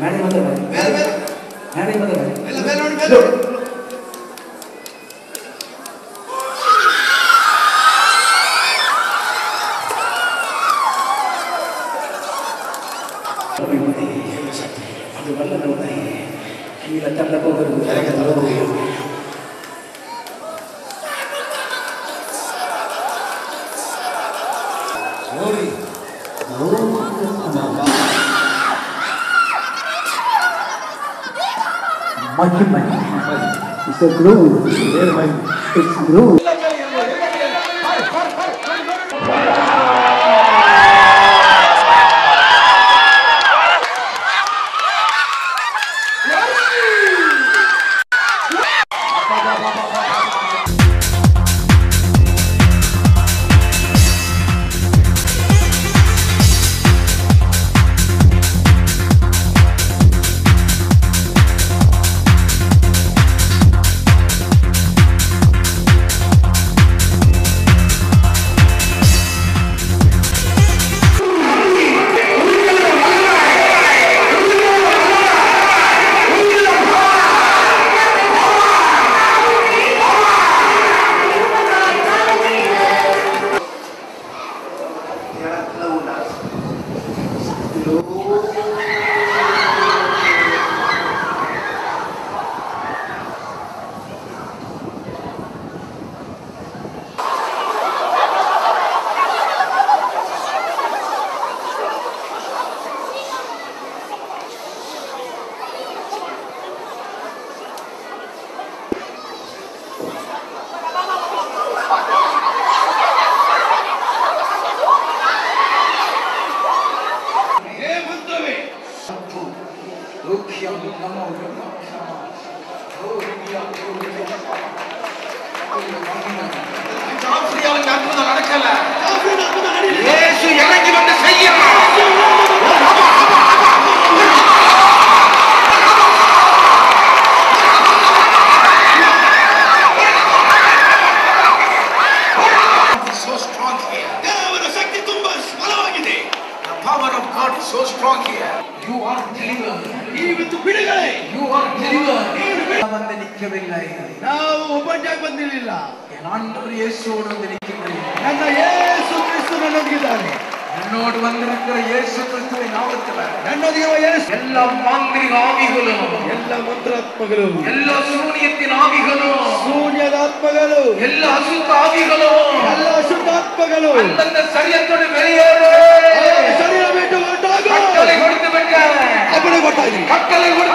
மேடை வந்து மேல மேல மேடை வந்து மேல மேல மேல அது வரல நம்ம கீழே தள்ள Monument. It's a grove. It's grove. Show! Rukyam Namo Namo நடக்கல இறங்கி power of God is so strong ಇವತ್ತು ಬಿಡುಗಡೆ You are delivered. ಬಂದು ನಿಕ್ಕವಿಲ್ಲ ನಾವು ಒಬ್ಬಂಟಾಗಿ ಬಂದಿರಲಿಲ್ಲ ನಾನೊಂದು ಯೇಸು ಯೇಸು ಕ್ರಿಸ್ತು ನಾವುತ್ತಲ್ಲ ನನ್ನೊಂದಿರುವ ಯೇಸು ಎಲ್ಲ ಮಾಂತ್ರಿಕ ಆವಿಗಳು ಎಲ್ಲ ಮಂತ್ರಾತ್ಮಗಳು ಎಲ್ಲ ಶೂನ್ಯತ್ತಿನ ಆವಿಗಳು ಶೂನ್ಯದ ಆತ್ಮಗಳು ಎಲ್ಲ ಅಶುದ್ಧ ಆವಿಗಳು ಎಲ್ಲ ಅಶುದ್ಧ ಆತ್ಮಗಳು ಸರಿಯಂತ மக்களை